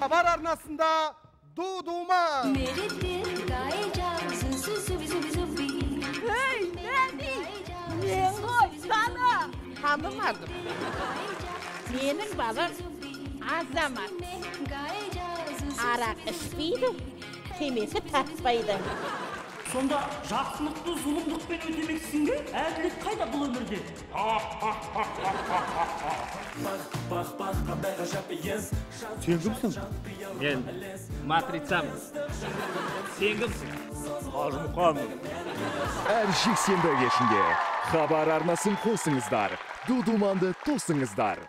хабар арнасында ду дума ей не ғой дана танымадым менің балам азамат арақ ішпейді темекі тартпайды сонда жақсылықты зұлымдықпен өтемексің бе әділет қайда бұл өмірде Sen kimsin? Men matritsамын. Sen kimsin? Қажымұқамын. әр жексенбі кешінде хабар арнасын қосыңыздар ду думанды тосыңыздар